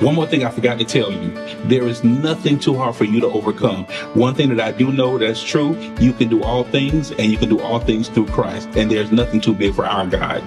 One more thing I forgot to tell you. There is nothing too hard for you to overcome. One thing that I do know that's true, you can do all things and you can do all things through Christ. And there's nothing too big for our God.